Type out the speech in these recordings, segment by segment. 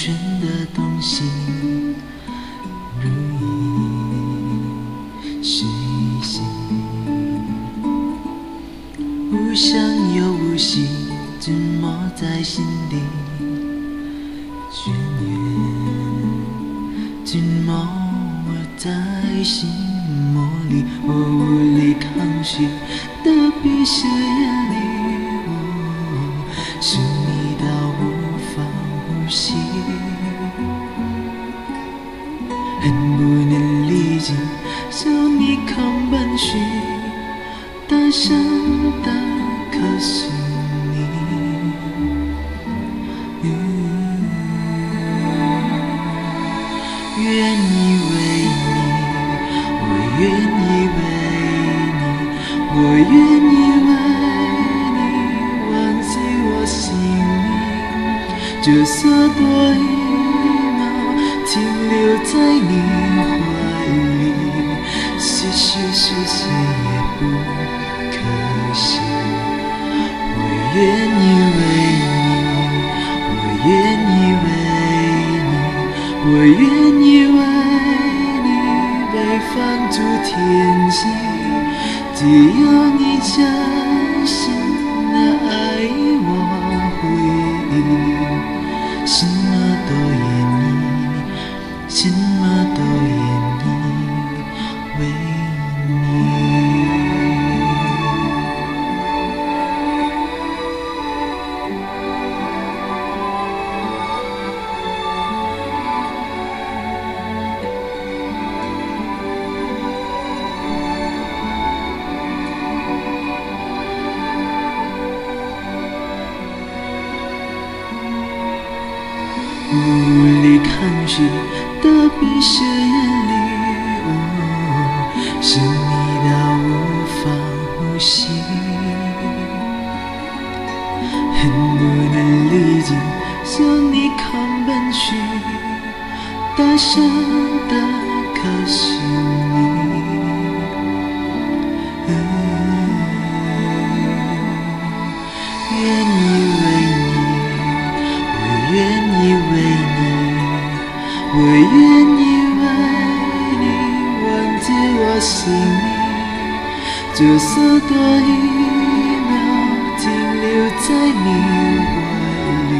是一种很玄的东西，如影随形，无声又无息，沉默在心底，眷恋，沉默在心魔里，我无力抗拒的闭塞眼里。不能立即向你扛半去，大声的可惜你。愿意为你，我愿意为你，我愿意为你忘记我姓名，就算多一停留在你怀里，是是是谁也不可惜。我愿意为你，我愿意为你，我愿意为你被放逐天际，只要你真什无力抗拒的闭塞眼里，哦，是你到无法呼吸，恨不能立即向你狂奔去，大声的可是你。我愿意为你忘记我姓名，就算多一秒停留在你怀里，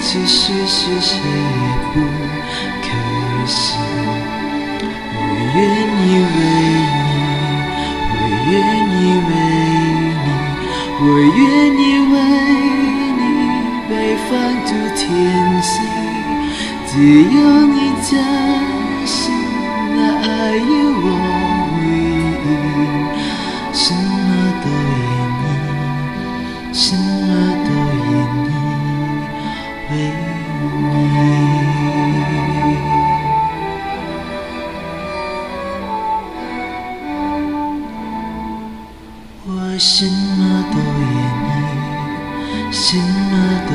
其实是谁也不可惜。我愿意为你，我愿意为你，我愿意为你被放逐天际，只要你真心的爱我回应，什么都愿意，什么都愿意为你。我什么都愿意，什么都